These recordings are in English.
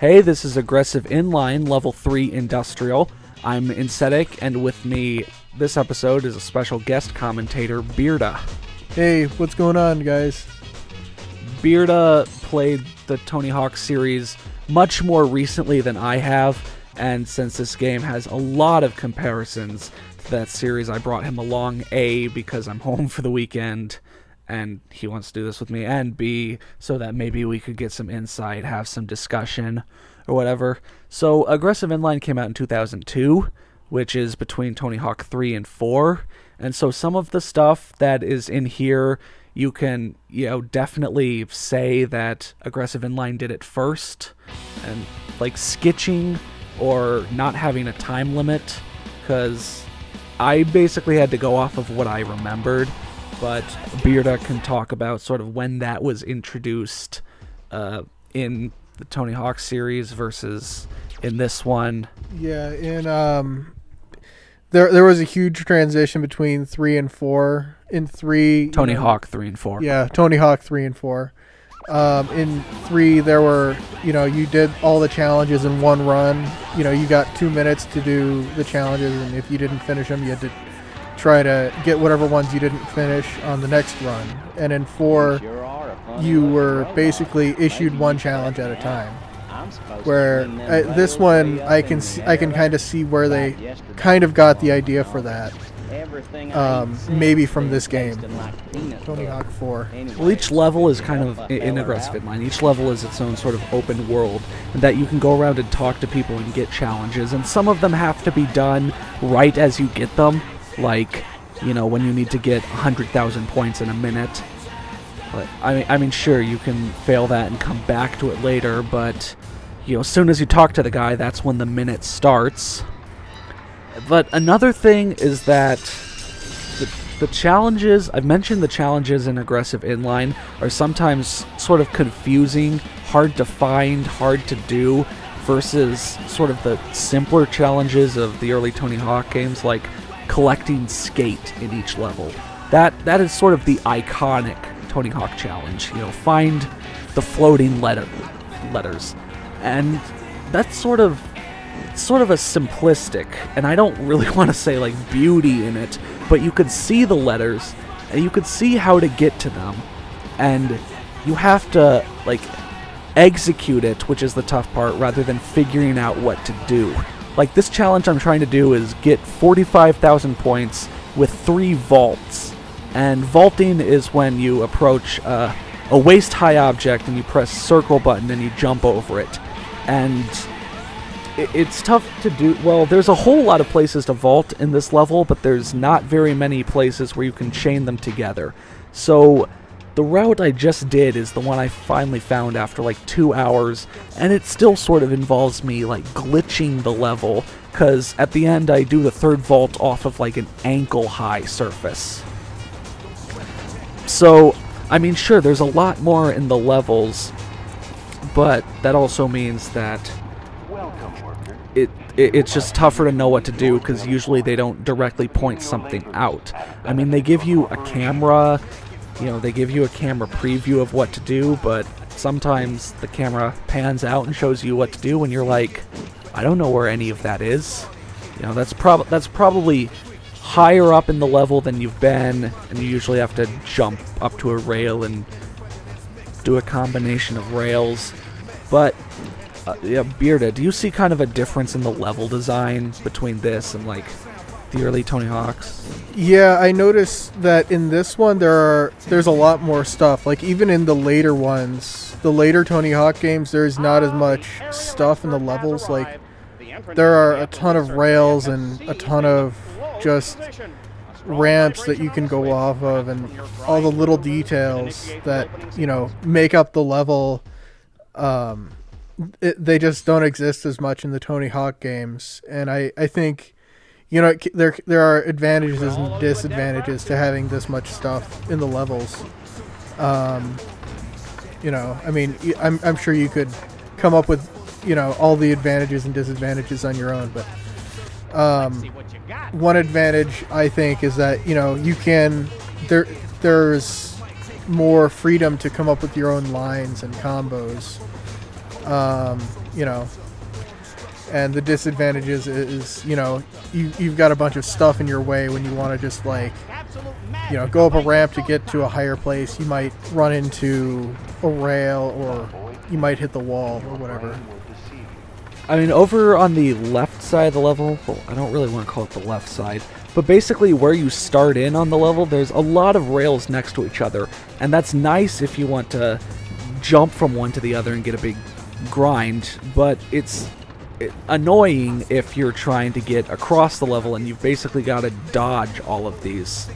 Hey, this is Aggressive Inline, Level 3 Industrial. I'm Insetik, and with me this episode is a special guest commentator, Bearda. Hey, what's going on, guys? Bearda played the Tony Hawk series much more recently than I have, and since this game has a lot of comparisons to that series, I brought him along A, because I'm home for the weekend and he wants to do this with me, and B, so that maybe we could get some insight, have some discussion, or whatever. So, Aggressive Inline came out in 2002, which is between Tony Hawk 3 and 4, and so some of the stuff that is in here, you can, you know, definitely say that Aggressive Inline did it first, and like skitching or not having a time limit, because I basically had to go off of what I remembered but Bearda can talk about sort of when that was introduced uh, in the Tony Hawk series versus in this one. Yeah, in um, there there was a huge transition between three and four. In three, Tony you know, Hawk three and four. Yeah, Tony Hawk three and four. Um, in three, there were you know you did all the challenges in one run. You know you got two minutes to do the challenges, and if you didn't finish them, you had to try to get whatever ones you didn't finish on the next run. And in four, you were basically issued one challenge at a time. Where uh, this one, I can I can kind of see where they kind of got the idea for that. Um, maybe from this game, Tony Hawk 4. Well, each level is kind of in aggressive inline. Each level is its own sort of open world, and that you can go around and talk to people and get challenges. And some of them have to be done right as you get them, like you know when you need to get 100,000 points in a minute. But I mean, I mean, sure you can fail that and come back to it later, but you know, as soon as you talk to the guy, that's when the minute starts. But another thing is that the, the challenges I've mentioned the challenges in aggressive inline are sometimes sort of confusing, hard to find, hard to do versus sort of the simpler challenges of the early Tony Hawk games like collecting skate in each level. That that is sort of the iconic Tony Hawk challenge. You know, find the floating letter letters, and that's sort of sort of a simplistic, and I don't really want to say like beauty in it, but you could see the letters, and you could see how to get to them, and you have to like execute it, which is the tough part, rather than figuring out what to do. Like this challenge I'm trying to do is get 45,000 points with three vaults. And vaulting is when you approach uh, a waist high object and you press circle button and you jump over it. And it's tough to do. Well, there's a whole lot of places to vault in this level, but there's not very many places where you can chain them together. So the route I just did is the one I finally found after like two hours, and it still sort of involves me like glitching the level, because at the end I do the third vault off of like an ankle high surface. So, I mean, sure, there's a lot more in the levels, but that also means that it, it it's just tougher to know what to do because usually they don't directly point something out. I mean, they give you a camera, you know, they give you a camera preview of what to do, but sometimes the camera pans out and shows you what to do, and you're like, I don't know where any of that is. You know, that's prob that's probably higher up in the level than you've been, and you usually have to jump up to a rail and do a combination of rails. But uh, yeah, Bearda, do you see kind of a difference in the level design between this and like the early Tony Hawks? Yeah, I noticed that in this one there are there's a lot more stuff. Like even in the later ones, the later Tony Hawk games, there's not as much stuff in the levels. Like there are a ton of rails and a ton of just ramps that you can go off of and all the little details that you know make up the level um, it, they just don't exist as much in the tony hawk games and i, I think you know there, there are advantages and disadvantages to having this much stuff in the levels um, you know i mean I'm, I'm sure you could come up with you know all the advantages and disadvantages on your own but um, one advantage I think is that you know you can there there's more freedom to come up with your own lines and combos. Um, you know. And the disadvantages is, you know, you, you've got a bunch of stuff in your way when you want to just like, you know, go up a ramp to get to a higher place. You might run into a rail or you might hit the wall or whatever. I mean, over on the left side of the level, well, I don't really want to call it the left side, but basically where you start in on the level, there's a lot of rails next to each other, and that's nice if you want to jump from one to the other and get a big grind, but it's annoying if you're trying to get across the level and you've basically got to dodge all of these.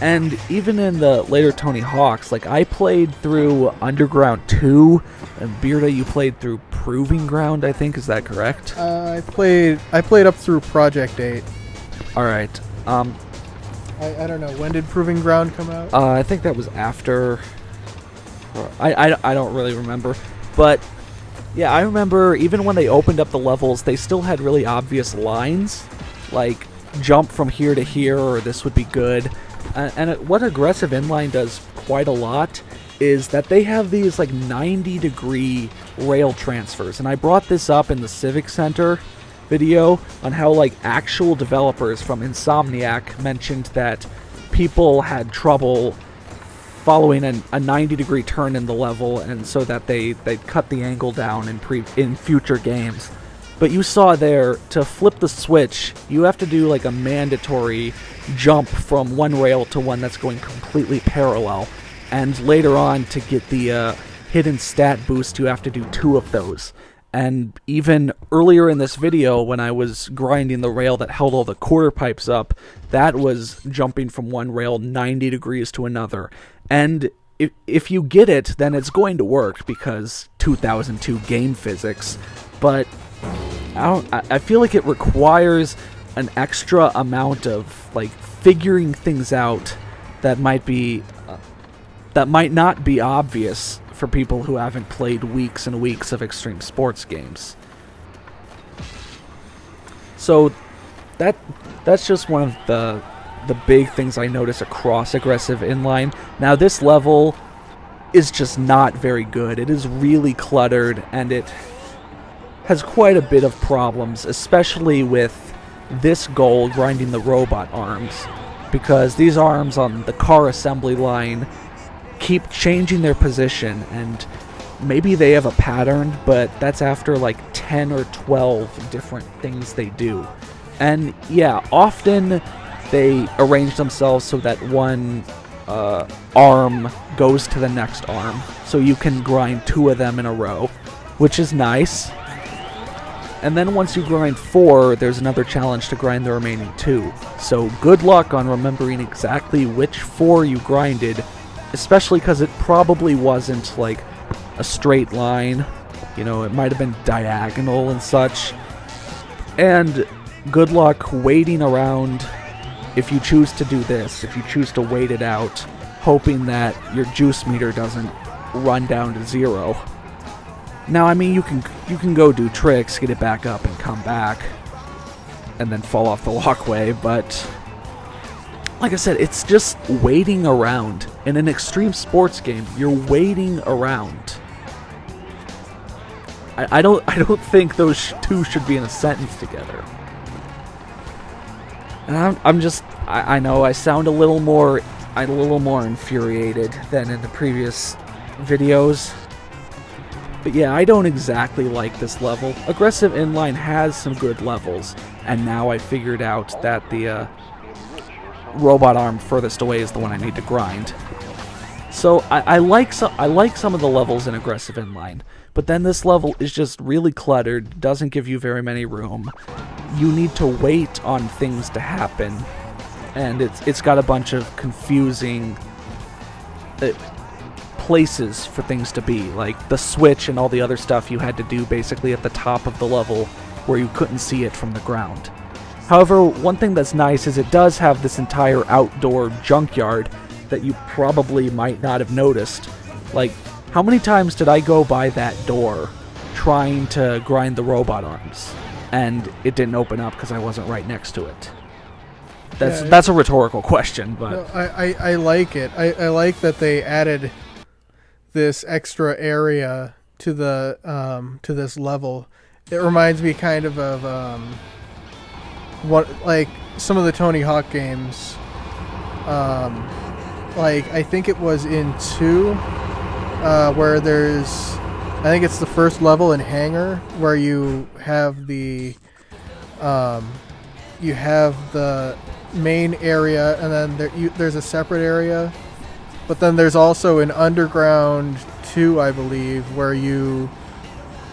And even in the later Tony Hawks, like I played through Underground 2, and Bearda, you played through Proving Ground, I think. Is that correct? Uh, I played. I played up through Project 8. All right. Um, I, I don't know. When did Proving Ground come out? Uh, I think that was after. I, I, I don't really remember, but yeah, I remember even when they opened up the levels, they still had really obvious lines, like jump from here to here, or this would be good. And what aggressive inline does quite a lot is that they have these like 90 degree rail transfers. And I brought this up in the Civic Center video on how like actual developers from Insomniac mentioned that people had trouble following an, a 90 degree turn in the level and so that they they cut the angle down in pre in future games. But you saw there to flip the switch you have to do like a mandatory jump from one rail to one that's going completely parallel. And later on to get the uh, hidden stat boost you have to do two of those. And even earlier in this video, when I was grinding the rail that held all the quarter pipes up, that was jumping from one rail 90 degrees to another. And if, if you get it, then it's going to work because 2002 game physics. But I, don't, I feel like it requires an extra amount of like figuring things out that might be uh, that might not be obvious for people who haven't played weeks and weeks of extreme sports games. So that that's just one of the the big things I notice across aggressive inline. Now this level is just not very good. It is really cluttered and it has quite a bit of problems, especially with this goal grinding the robot arms because these arms on the car assembly line keep changing their position and maybe they have a pattern, but that's after like 10 or 12 different things they do. And yeah, often they arrange themselves so that one uh, arm goes to the next arm, so you can grind two of them in a row, which is nice. And then once you grind four, there's another challenge to grind the remaining two. So good luck on remembering exactly which four you grinded especially because it probably wasn't like a straight line. You know, it might have been diagonal and such. And good luck waiting around if you choose to do this, if you choose to wait it out, hoping that your juice meter doesn't run down to zero. Now, I mean, you can you can go do tricks, get it back up, and come back, and then fall off the walkway, but like I said, it's just waiting around. In an extreme sports game, you're waiting around. I, I don't I don't think those two should be in a sentence together. And I'm, I'm just I, I know I sound a little more a little more infuriated than in the previous videos. But yeah, I don't exactly like this level. Aggressive Inline has some good levels, and now I figured out that the uh, robot arm furthest away is the one I need to grind. So I, I like some I like some of the levels in aggressive inline, but then this level is just really cluttered, doesn't give you very many room. You need to wait on things to happen, and it's it's got a bunch of confusing uh, places for things to be, like the switch and all the other stuff you had to do basically at the top of the level where you couldn't see it from the ground. However, one thing that's nice is it does have this entire outdoor junkyard that you probably might not have noticed. Like, how many times did I go by that door trying to grind the robot arms and it didn't open up because I wasn't right next to it? That's yeah, that's a rhetorical question, but no, I, I, I like it. I, I like that they added this extra area to the um, to this level, it reminds me kind of of um, what like some of the Tony Hawk games. Um, like I think it was in two, uh, where there's, I think it's the first level in Hangar where you have the, um, you have the main area and then there you, there's a separate area, but then there's also an underground two, I believe, where you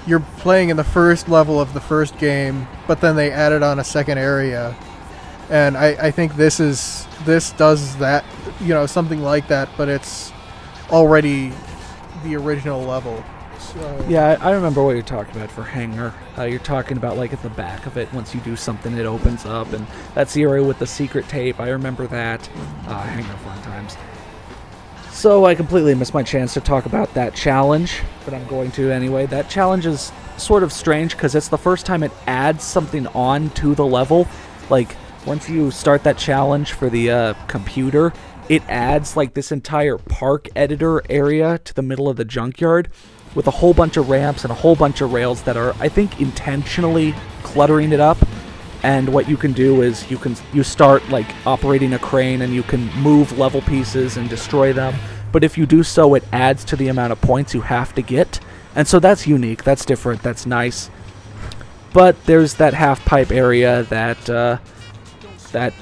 you're playing in the first level of the first game, but then they added on a second area. And I, I think this is this does that you know, something like that, but it's already the original level. So Yeah, I remember what you're talking about for Hangar. Uh, you're talking about like at the back of it, once you do something, it opens up, and that's the area with the secret tape. I remember that. Uh, Hangar fun times. So I completely missed my chance to talk about that challenge, but I'm going to anyway. That challenge is sort of strange because it's the first time it adds something on to the level. Like once you start that challenge for the uh, computer, it adds like this entire park editor area to the middle of the junkyard with a whole bunch of ramps and a whole bunch of rails that are, I think, intentionally cluttering it up. And what you can do is you can you start like operating a crane and you can move level pieces and destroy them. But if you do so, it adds to the amount of points you have to get. And so that's unique. That's different. That's nice. But there's that half pipe area that uh, that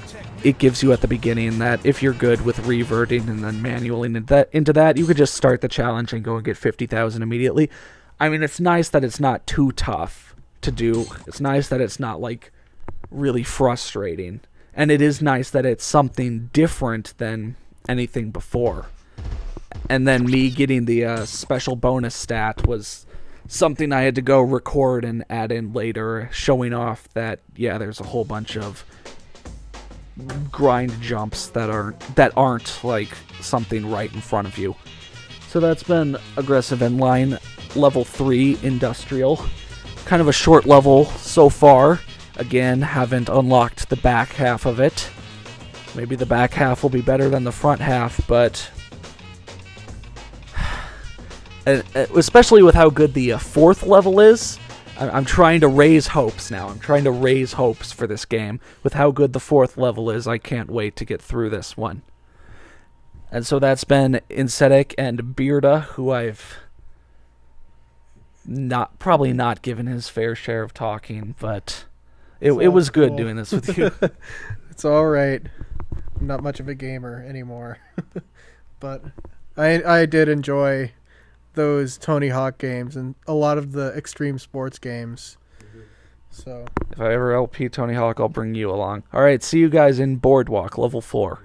it gives you at the beginning that if you're good with reverting and then manually into that, into that you could just start the challenge and go and get 50,000 immediately. I mean, it's nice that it's not too tough to do. It's nice that it's not like really frustrating. And it is nice that it's something different than anything before. And then me getting the uh, special bonus stat was something I had to go record and add in later, showing off that yeah, there's a whole bunch of grind jumps that are that aren't like something right in front of you. So that's been aggressive inline level 3 industrial. Kind of a short level so far. Again, haven't unlocked the back half of it. Maybe the back half will be better than the front half, but uh, especially with how good the uh, fourth level is, I'm trying to raise hopes now. I'm trying to raise hopes for this game. With how good the fourth level is, I can't wait to get through this one. And so that's been Insetik and Bearda, who I've not probably not given his fair share of talking, but it, it was good doing this with you. it's all right. I'm not much of a gamer anymore, but I I did enjoy those Tony Hawk games and a lot of the extreme sports games. So if I ever LP Tony Hawk, I'll bring you along. All right, see you guys in Boardwalk level four.